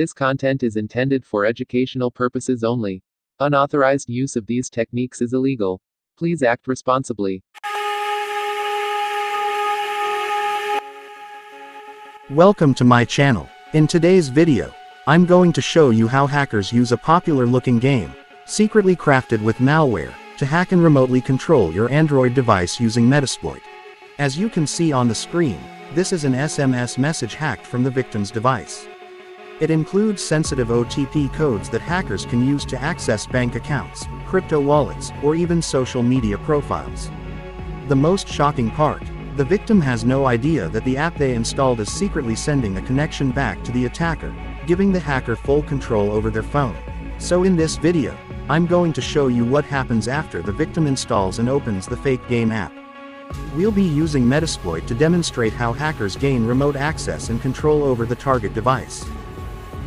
This content is intended for educational purposes only. Unauthorized use of these techniques is illegal. Please act responsibly. Welcome to my channel. In today's video, I'm going to show you how hackers use a popular looking game, secretly crafted with malware, to hack and remotely control your Android device using Metasploit. As you can see on the screen, this is an SMS message hacked from the victim's device. It includes sensitive OTP codes that hackers can use to access bank accounts, crypto wallets, or even social media profiles. The most shocking part, the victim has no idea that the app they installed is secretly sending a connection back to the attacker, giving the hacker full control over their phone. So in this video, I'm going to show you what happens after the victim installs and opens the fake game app. We'll be using Metasploit to demonstrate how hackers gain remote access and control over the target device.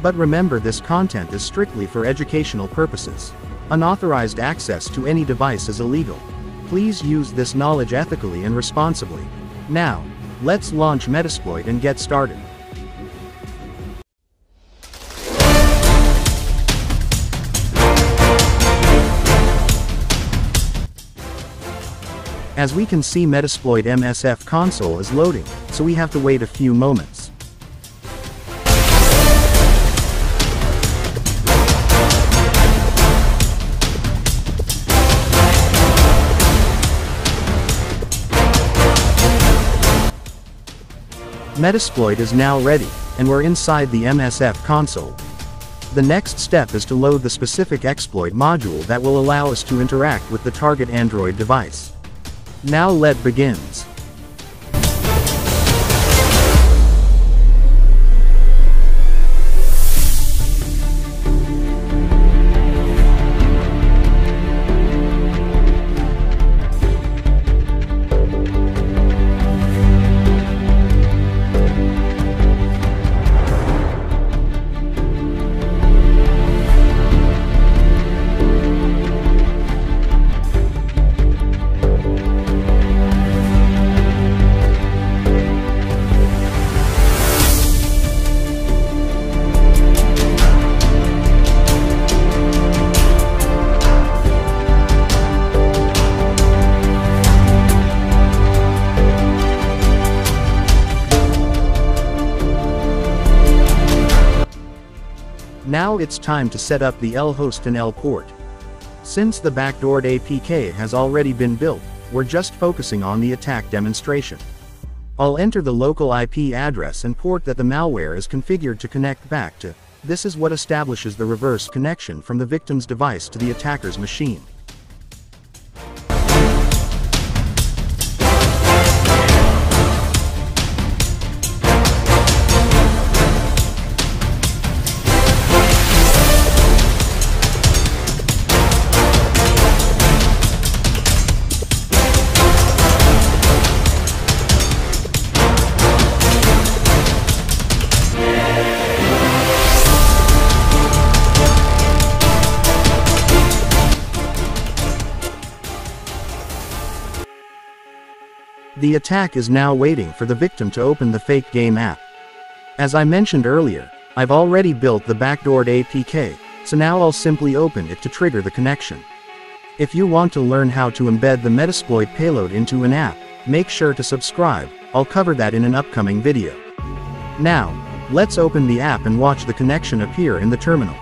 But remember this content is strictly for educational purposes. Unauthorized access to any device is illegal. Please use this knowledge ethically and responsibly. Now, let's launch Metasploit and get started. As we can see Metasploit MSF console is loading, so we have to wait a few moments. Metasploit is now ready, and we're inside the MSF console. The next step is to load the specific exploit module that will allow us to interact with the target Android device. Now let begins. Now it's time to set up the L-host and L-port. Since the backdoored APK has already been built, we're just focusing on the attack demonstration. I'll enter the local IP address and port that the malware is configured to connect back to. This is what establishes the reverse connection from the victim's device to the attacker's machine. The attack is now waiting for the victim to open the fake game app. As I mentioned earlier, I've already built the backdoored APK, so now I'll simply open it to trigger the connection. If you want to learn how to embed the Metasploit payload into an app, make sure to subscribe, I'll cover that in an upcoming video. Now, let's open the app and watch the connection appear in the terminal.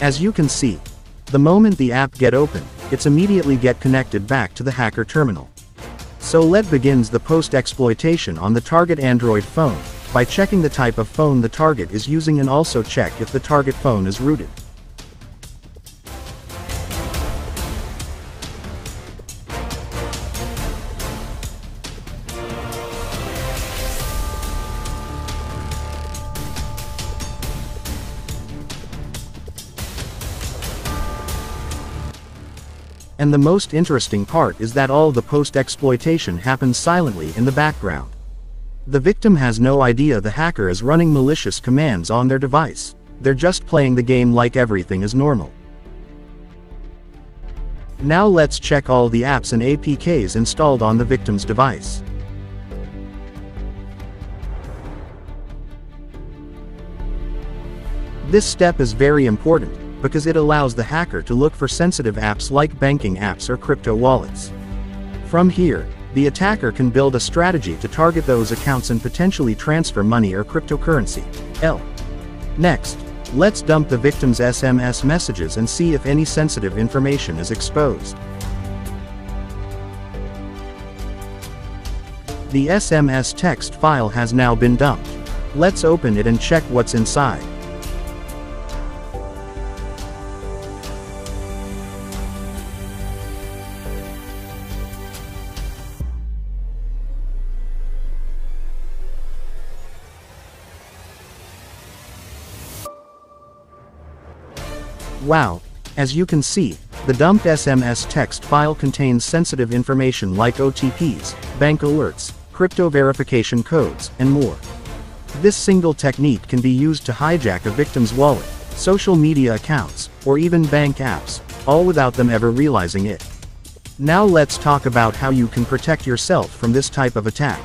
As you can see, the moment the app get open, it's immediately get connected back to the hacker terminal. So let begins the post-exploitation on the target Android phone, by checking the type of phone the target is using and also check if the target phone is rooted. And the most interesting part is that all the post-exploitation happens silently in the background. The victim has no idea the hacker is running malicious commands on their device. They're just playing the game like everything is normal. Now let's check all the apps and APKs installed on the victim's device. This step is very important, because it allows the hacker to look for sensitive apps like banking apps or crypto wallets. From here, the attacker can build a strategy to target those accounts and potentially transfer money or cryptocurrency. L. Next, let's dump the victim's SMS messages and see if any sensitive information is exposed. The SMS text file has now been dumped. Let's open it and check what's inside. Wow. As you can see, the dumped SMS text file contains sensitive information like OTPs, bank alerts, crypto verification codes, and more. This single technique can be used to hijack a victim's wallet, social media accounts, or even bank apps, all without them ever realizing it. Now let's talk about how you can protect yourself from this type of attack.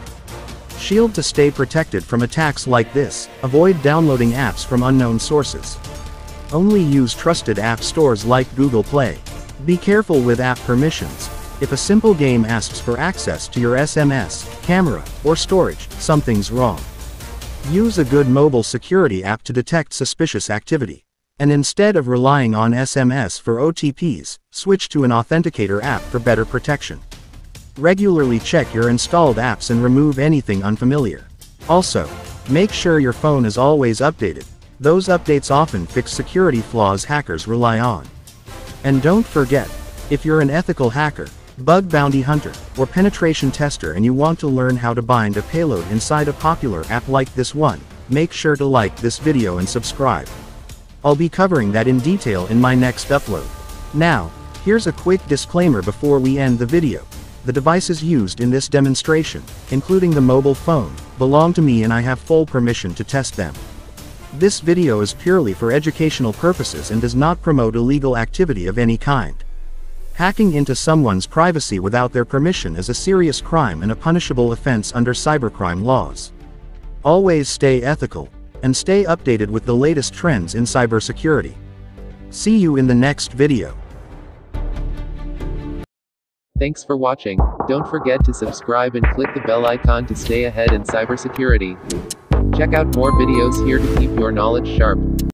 Shield to stay protected from attacks like this, avoid downloading apps from unknown sources. Only use trusted app stores like Google Play. Be careful with app permissions. If a simple game asks for access to your SMS, camera, or storage, something's wrong. Use a good mobile security app to detect suspicious activity. And instead of relying on SMS for OTPs, switch to an authenticator app for better protection. Regularly check your installed apps and remove anything unfamiliar. Also, make sure your phone is always updated, those updates often fix security flaws hackers rely on. And don't forget, if you're an ethical hacker, bug bounty hunter, or penetration tester and you want to learn how to bind a payload inside a popular app like this one, make sure to like this video and subscribe. I'll be covering that in detail in my next upload. Now, here's a quick disclaimer before we end the video. The devices used in this demonstration, including the mobile phone, belong to me and I have full permission to test them. This video is purely for educational purposes and does not promote illegal activity of any kind. Hacking into someone's privacy without their permission is a serious crime and a punishable offense under cybercrime laws. Always stay ethical, and stay updated with the latest trends in cybersecurity. See you in the next video. Thanks for watching. Don't forget to subscribe and click the bell icon to stay ahead in cybersecurity. Check out more videos here to keep your knowledge sharp.